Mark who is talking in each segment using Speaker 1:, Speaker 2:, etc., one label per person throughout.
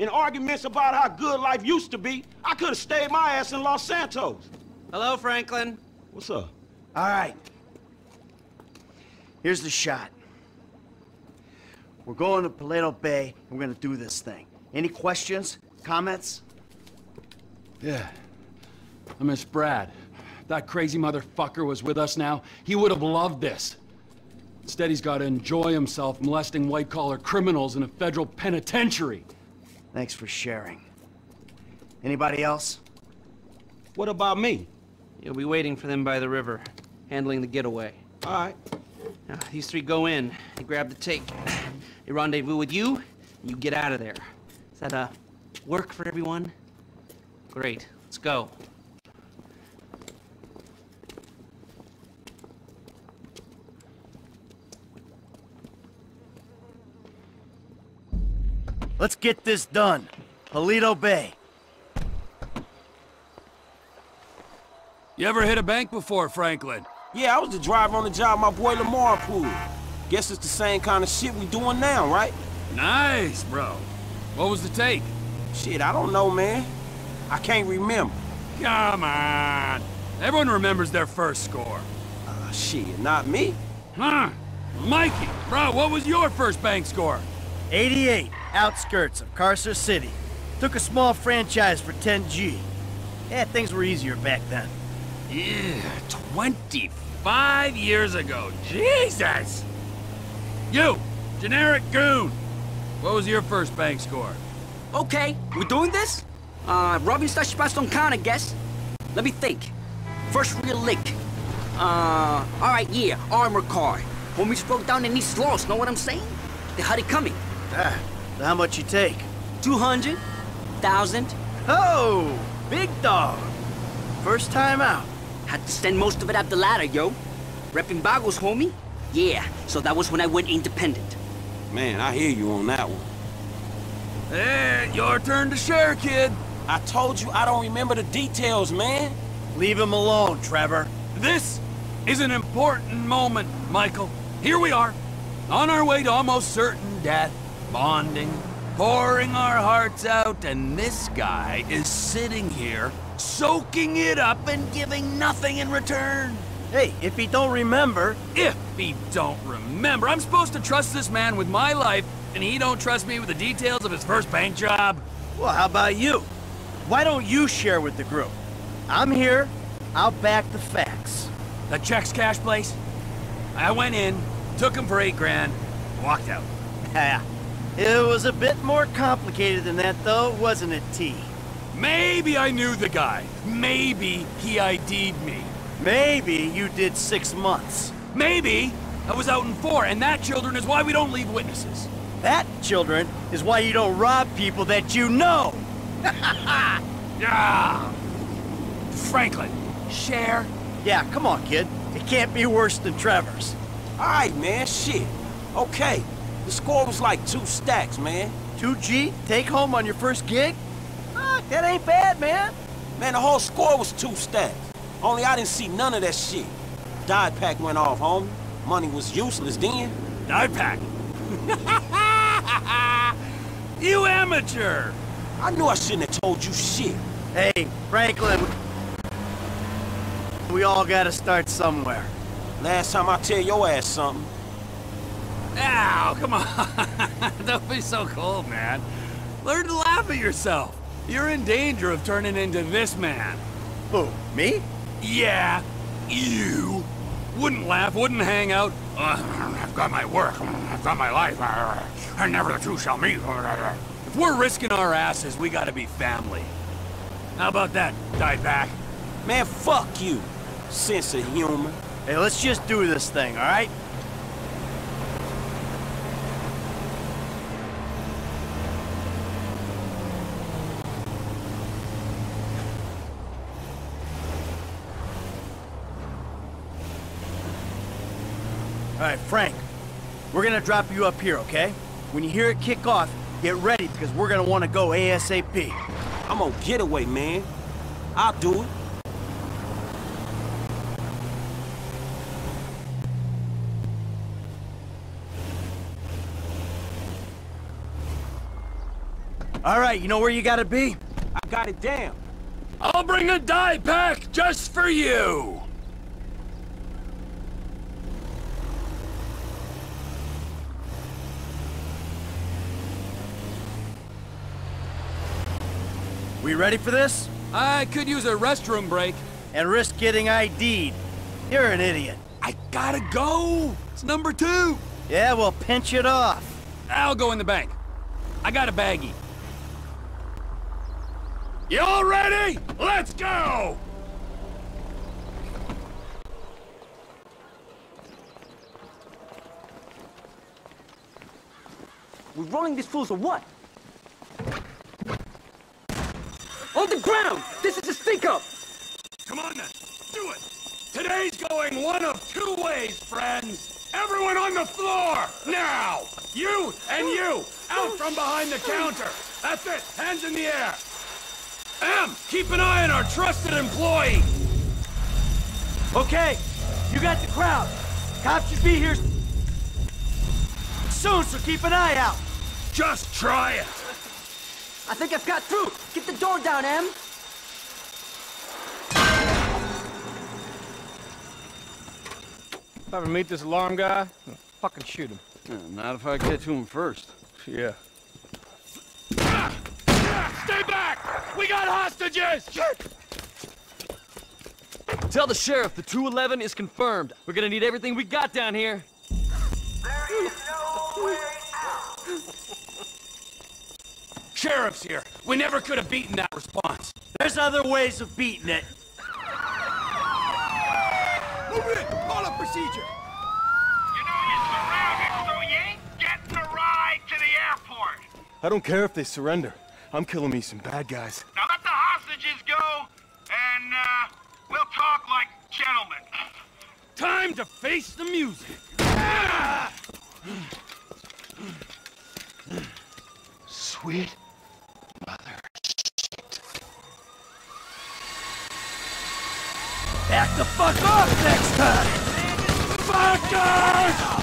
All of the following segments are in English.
Speaker 1: and arguments about how good life used to be, I could have stayed my ass in Los Santos.
Speaker 2: Hello, Franklin.
Speaker 1: What's up?
Speaker 3: All right. Here's the shot. We're going to Paleto Bay, and we're gonna do this thing. Any questions? Comments?
Speaker 4: Yeah. I miss Brad. That crazy motherfucker was with us now, he would have loved this. Instead, he's got to enjoy himself molesting white-collar criminals in a federal penitentiary.
Speaker 3: Thanks for sharing. Anybody else?
Speaker 1: What about me?
Speaker 2: You'll be waiting for them by the river, handling the getaway.
Speaker 1: All right.
Speaker 2: Now, these three go in, they grab the take. They rendezvous with you, and you get out of there. Does that, uh, work for everyone? Great. Let's go.
Speaker 3: Let's get this done. Paleto Bay.
Speaker 5: You ever hit a bank before, Franklin?
Speaker 1: Yeah, I was the driver on the job my boy Lamar pulled. Guess it's the same kind of shit we doing now, right?
Speaker 5: Nice, bro. What was the take?
Speaker 1: Shit, I don't know, man. I can't remember.
Speaker 5: Come on. Everyone remembers their first score.
Speaker 1: Uh, shit, not me.
Speaker 5: Huh? Mikey, bro, what was your first bank score?
Speaker 3: 88, outskirts of Carcer City. Took a small franchise for 10G. Yeah, things were easier back then.
Speaker 5: Yeah, 25 years ago. Jesus! You, generic goon. What was your first bank score?
Speaker 6: Okay, we're doing this? Uh, robbing slash on con, I guess. Let me think. First real lick. Uh, alright, yeah, armor car. Homies broke down in East Los, know what I'm saying? They had it coming.
Speaker 3: Ah, so how much you take?
Speaker 6: 200, 1,000.
Speaker 3: Oh, big dog. First time out.
Speaker 6: Had to send most of it up the ladder, yo. Repping Vagos, homie. Yeah, so that was when I went independent.
Speaker 1: Man, I hear you on that one.
Speaker 5: Hey, your turn to share, kid.
Speaker 1: I told you I don't remember the details, man.
Speaker 3: Leave him alone, Trevor.
Speaker 5: This is an important moment, Michael. Here we are, on our way to almost certain death, bonding, pouring our hearts out, and this guy is sitting here, soaking it up and giving nothing in return.
Speaker 3: Hey, if he don't remember,
Speaker 5: If he don't remember, I'm supposed to trust this man with my life, and he don't trust me with the details of his first bank job?
Speaker 3: well, how about you? Why don't you share with the group? I'm here. I'll back the facts.
Speaker 5: The checks cash place? I went in, took him for eight grand, walked out.
Speaker 3: Yeah. It was a bit more complicated than that, though, wasn't it, T?
Speaker 5: Maybe I knew the guy. Maybe he ID'd me.
Speaker 3: Maybe you did six months.
Speaker 5: Maybe I was out in four, and that, children, is why we don't leave witnesses.
Speaker 3: That, children, is why you don't rob people that you know.
Speaker 5: Yeah. Franklin, share.
Speaker 3: Yeah, come on, kid. It can't be worse than Trevor's.
Speaker 1: All right, man, shit. Okay, the score was like two stacks, man.
Speaker 3: 2G, take home on your first gig? Ah, that ain't bad, man.
Speaker 1: Man, the whole score was two stacks. Only I didn't see none of that shit. Dye pack went off, homie. Money was useless then.
Speaker 5: Dye pack. you amateur.
Speaker 1: I knew I shouldn't have told you shit.
Speaker 3: Hey, Franklin. We all gotta start somewhere.
Speaker 1: Last time I tell your ass something.
Speaker 5: Ow, come on. Don't be so cold, man. Learn to laugh at yourself. You're in danger of turning into this man.
Speaker 3: Who, me?
Speaker 5: Yeah, you. Wouldn't laugh, wouldn't hang out. Uh, I've got my work, I've got my life, uh, and never the two shall meet. If we're risking our asses, we gotta be family. How about that, dye pack?
Speaker 1: Man, fuck you. Sense of humor.
Speaker 3: Hey, let's just do this thing, all Frank. We're gonna drop you up here, okay? When you hear it kick off, get ready because we're gonna want to go ASAP.
Speaker 1: I'm on getaway, man. I'll do it.
Speaker 3: All right, you know where you gotta be?
Speaker 1: I got it down.
Speaker 5: I'll bring a dye pack just for you!
Speaker 3: We ready for this?
Speaker 4: I could use a restroom break.
Speaker 3: And risk getting ID'd. You're an idiot.
Speaker 4: I gotta go! It's number two!
Speaker 3: Yeah, well, pinch it off.
Speaker 4: I'll go in the bank. I got a baggie. Y'all ready? Let's go!
Speaker 6: We're rolling these fools or what? On the ground! This is a stick-up!
Speaker 5: Come on then, do it! Today's going one of two ways, friends! Everyone on the floor, now! You and you, out from behind the counter! That's it, hands in the air! M, keep an eye on our trusted employee!
Speaker 3: Okay, you got the crowd. Cops should be here soon, so keep an eye out.
Speaker 5: Just try it!
Speaker 6: I think I've got through! Get the door down, Em!
Speaker 7: If I ever meet this alarm guy, I'll fucking shoot him.
Speaker 4: not if I get to him first.
Speaker 7: Yeah.
Speaker 5: Stay back! We got hostages!
Speaker 8: Tell the sheriff the 211 is confirmed. We're gonna need everything we got down here. There is no way out!
Speaker 5: Sheriff's here. We never could have beaten that response.
Speaker 3: There's other ways of beating it.
Speaker 1: Move it! Call a procedure.
Speaker 9: You know you're surrounded, so you ain't getting a ride to the airport.
Speaker 10: I don't care if they surrender. I'm killing me some bad guys.
Speaker 9: Now let the hostages go, and, uh, we'll talk like gentlemen.
Speaker 5: Time to face the music.
Speaker 4: Sweet mother.
Speaker 3: Back the fuck off next time!
Speaker 5: Fuckers!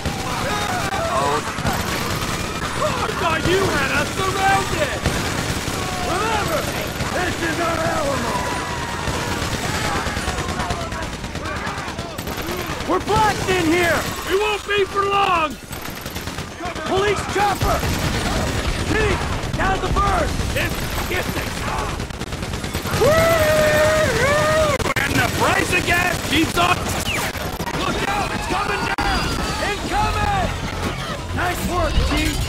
Speaker 5: Thought you had us surrounded! Remember, this is our Alamo!
Speaker 3: We're blocked in here!
Speaker 5: We won't be for long!
Speaker 3: Police chopper! Chief, down the bird!
Speaker 5: It's gifting! And the price of gas keeps on... Look out, it's coming down!
Speaker 3: Incoming! Nice work, Chief!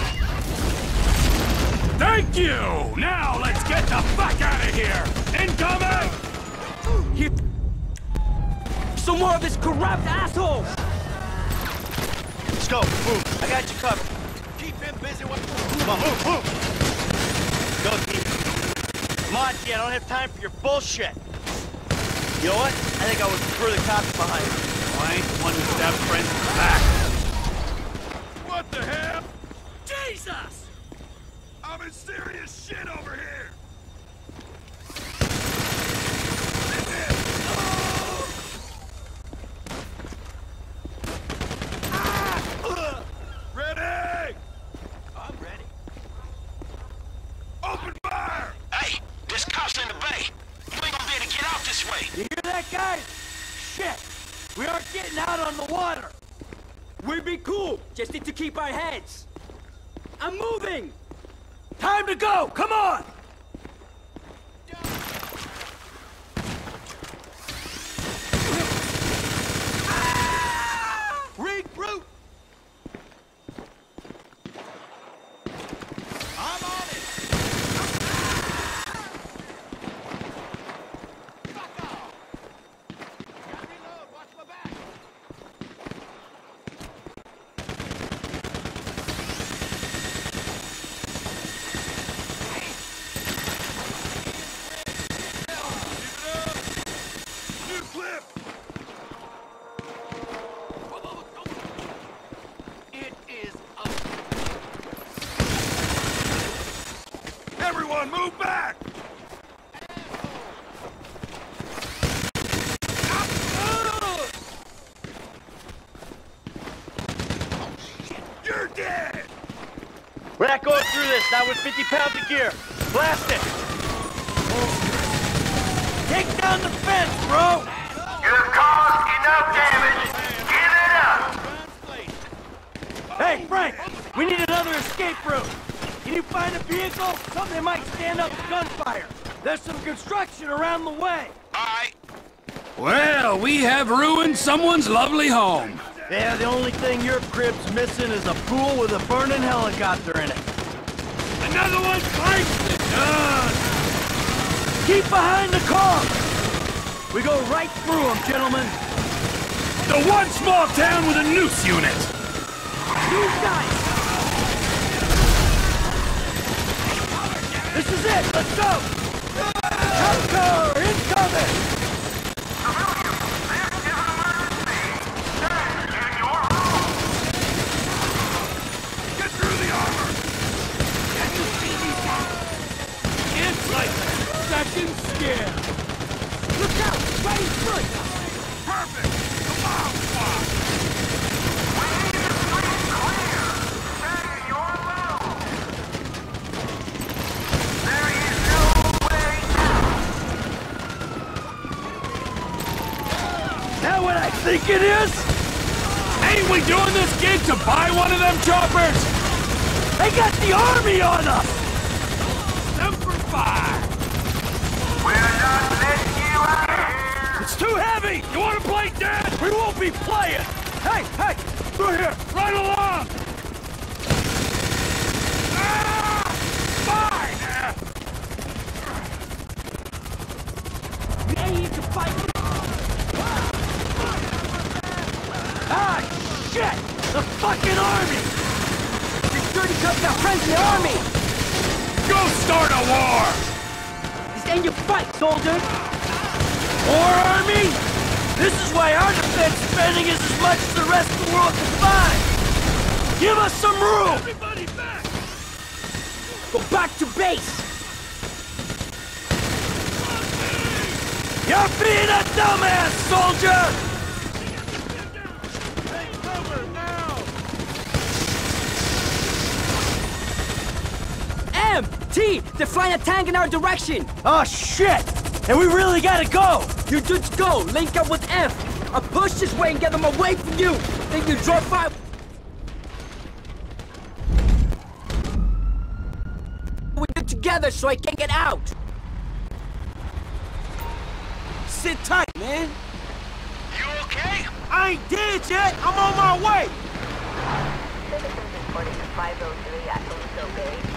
Speaker 5: Thank you! Now let's get the fuck out of here! Incoming!
Speaker 6: Here... Some more of this corrupt asshole!
Speaker 3: Let's go, move. I got you covered. Keep him busy with... Come on, move, move! Go, Chief. Come on, T, I don't have time for your bullshit. You know what? I think I would prefer the cops behind me.
Speaker 5: I ain't the one who stabbed friends in the back.
Speaker 1: What the hell?
Speaker 5: Jesus!
Speaker 1: I'm in serious shit over here. Ready?
Speaker 3: I'm ready.
Speaker 1: Open fire!
Speaker 9: Hey, this cop's in the bay. You ain't gonna be able to get out this way.
Speaker 3: You hear that, guys? Shit! We aren't getting out on the water!
Speaker 6: We'll be cool! Just need to keep our heads! I'm moving!
Speaker 3: Time to go! Come on! on, move back! Oh, You're dead! We're not going through this Not with 50 pounds of gear. Blast it! Take down the fence, bro!
Speaker 9: You've caused enough damage. Give it up!
Speaker 3: Hey, Frank! We need another escape route! Can you find a vehicle? Something might stand up to gunfire. There's some construction around the way.
Speaker 9: Aye.
Speaker 5: Well, we have ruined someone's lovely home.
Speaker 3: Yeah, the only thing your crib's missing is a pool with a burning helicopter in it.
Speaker 5: Another one bites the dust.
Speaker 3: Keep behind the car! We go right through them, gentlemen.
Speaker 5: The one small town with a noose unit.
Speaker 3: You guys! This is it! Let's go! Helicopter incoming!
Speaker 5: Get through the armor. Can you see me now? It's like a second skin.
Speaker 3: Look out! Right in front!
Speaker 5: Perfect. Come on, squad.
Speaker 3: That what I think it is?
Speaker 5: Ain't we doing this gig to buy one of them choppers?
Speaker 3: They got the army on us!
Speaker 5: Number five.
Speaker 9: We're not letting you out of here.
Speaker 3: It's too heavy!
Speaker 5: You want to play dead?
Speaker 3: We won't be playing! Hey, hey!
Speaker 5: Through here. Right along. Ah! Fine.
Speaker 3: Need to fight! Ah, shit! The fucking army!
Speaker 6: Security comes our friends in the army!
Speaker 5: Go start a war.
Speaker 6: This ain't your fight, soldier!
Speaker 3: More army? This is why our defense spending is as much as the rest of the world can combined! Give us some room!
Speaker 5: Everybody back.
Speaker 6: Go back to base!
Speaker 3: You're being a dumbass, soldier!
Speaker 6: M! T! They're flying a tank in our direction!
Speaker 3: Oh, shit! And we really gotta go!
Speaker 6: You dudes go! Link up with F! I'll push this way and get them away from you! Then you draw fire... We do together so I can get out!
Speaker 3: Sit tight, man!
Speaker 9: You okay?
Speaker 1: I ain't dead yet. I'm on my way.
Speaker 11: Citizens reporting to 503 at Aliso Bay, PCC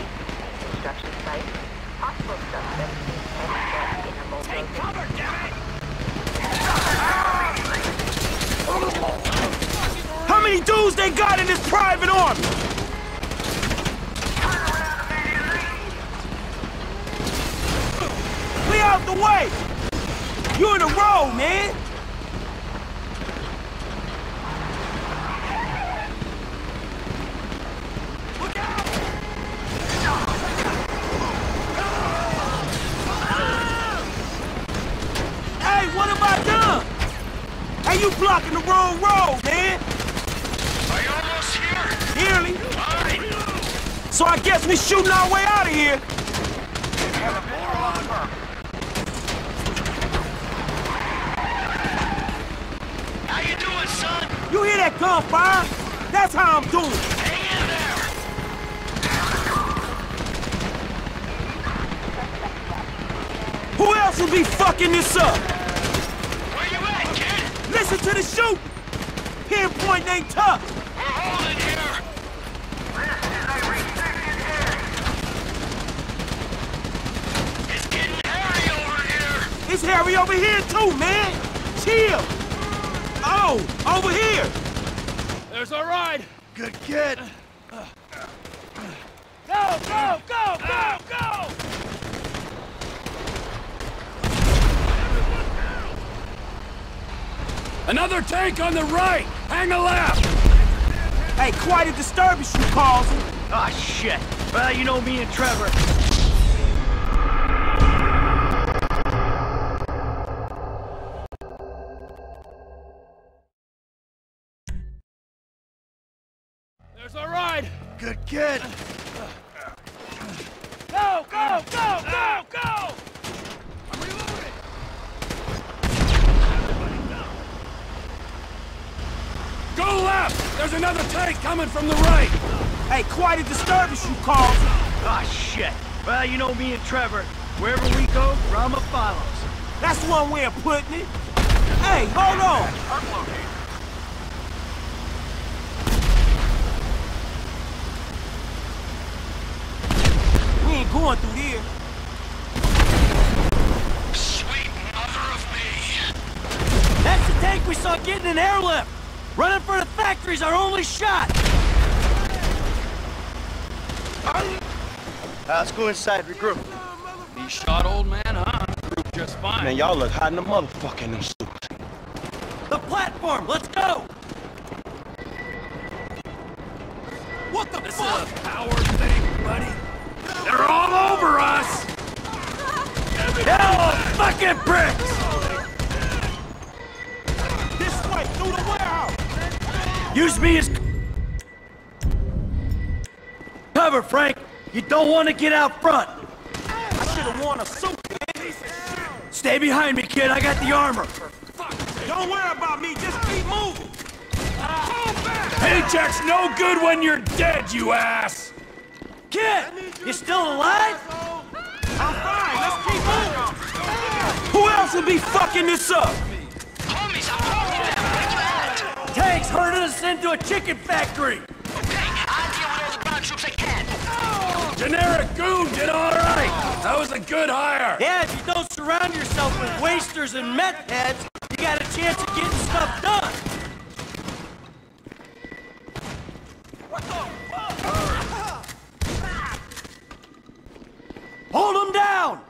Speaker 11: construction site. Possible suspect headed in a mobile
Speaker 9: Take cover, damn it!
Speaker 1: How many dudes they got in this private army? Clear out the way. You in the road, man. Hey, what have I done? Hey, you blocking the wrong road, man.
Speaker 9: Are you almost here?
Speaker 1: Nearly.
Speaker 9: All right.
Speaker 1: So I guess we shooting our way out of here.
Speaker 9: How you doing, son?
Speaker 1: You hear that gunfire? That's how I'm doing.
Speaker 9: Hang in there.
Speaker 1: Who else will be fucking this up?
Speaker 9: Where you at, kid?
Speaker 1: Listen to the shoot. Pinpoint ain't tough.
Speaker 9: We're holding here. It's getting hairy over here.
Speaker 1: Harry over here too, man. Chill. Oh, over here.
Speaker 5: There's our ride.
Speaker 1: Good kid. Go, go, go, go, go!
Speaker 5: Another tank on the right. Hang a left.
Speaker 1: Hey, quite a disturbance you causing.
Speaker 3: Ah, shit! Well, you know me and Trevor.
Speaker 1: Kid.
Speaker 3: Go, go, go, go!
Speaker 5: Go left! There's another tank coming from the right!
Speaker 1: Hey, quite a disturbance you caused.
Speaker 3: Ah, shit. Well, you know me and Trevor. Wherever we go, Rama follows.
Speaker 1: That's one way of putting it. Hey, hold on. We ain't going through here.
Speaker 9: Sweet mother of me.
Speaker 3: That's the tank we saw getting an airlift. Running for the factory's our only shot. let's go inside, regroup.
Speaker 4: He shot old man, huh? Group just fine.
Speaker 1: Man, y'all look hot in the motherfucking in them suits.
Speaker 3: The platform, let's go!
Speaker 5: What the this fuck?
Speaker 3: Fucking bricks!
Speaker 1: This way, through the warehouse.
Speaker 3: Use me as cover, Frank. You don't want to get out front.
Speaker 1: I should have worn a suit, man.
Speaker 3: Stay behind me, kid. I got the armor.
Speaker 1: Don't worry about me. Just keep moving.
Speaker 5: Paycheck's no good when you're dead, you ass!
Speaker 3: Kid, you still alive?
Speaker 1: Who else would be fucking this up?
Speaker 9: Homies, I'm talking to them. Where you at?
Speaker 3: Tanks herding us into a chicken factory.
Speaker 9: Okay, I'll deal with all the ground troops I can. Oh.
Speaker 5: Generic goon did all right! That was a good hire!
Speaker 3: Yeah, if you don't surround yourself with wasters and meth heads, you got a chance of getting stuff done. Hold them down!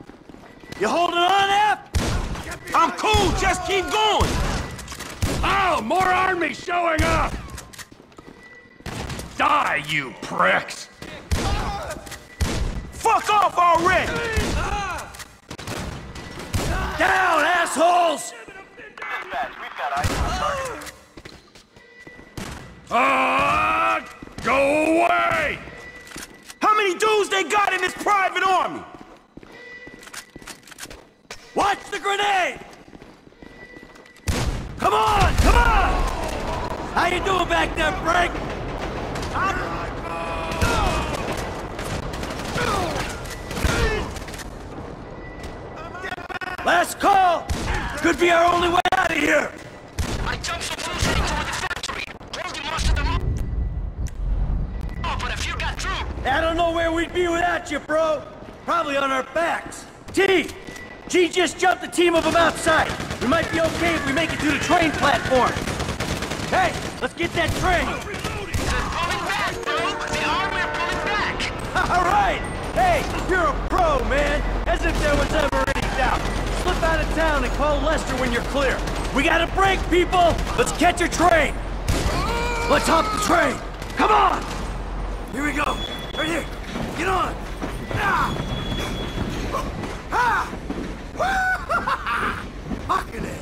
Speaker 3: You holding on, F?
Speaker 1: Just keep going.
Speaker 5: Oh, more army showing up! Die, you pricks!
Speaker 1: Fuck off already.
Speaker 3: Down, assholes!
Speaker 5: Ah! Go away!
Speaker 1: How many dudes they got in this private army?
Speaker 3: Watch the grenade! Come on, come on! How you doing back there, Frank? Last call! Could be our only way out of here!
Speaker 9: I jumped some fools heading toward the factory. Most of them up. Oh, but a few got through.
Speaker 3: I don't know where we'd be without you, bro. Probably on our backs. T! G just jumped a team of them outside. We might be okay if we make it to the train platform. Hey, let's get that train!
Speaker 9: Pulling back, bro. The army are pulling back.
Speaker 3: All right! Hey, you're a pro, man! As if there was ever any doubt. Slip out of town and call Lester when you're clear. We got a break, people! Let's catch your train! Let's hop the train! Come on! Here we go! Right here! Get on! Ah! Ah! Fucking it!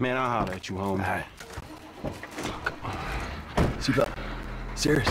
Speaker 1: Man, I'll holler at you, homie.
Speaker 3: All right. Seatbelt. Serious.